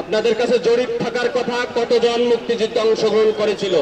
আপনাদের কাছে জরিপ থাকার কথা কতজন মুক্তিযুদ্ধে অংশগ্রহণ করেছিল?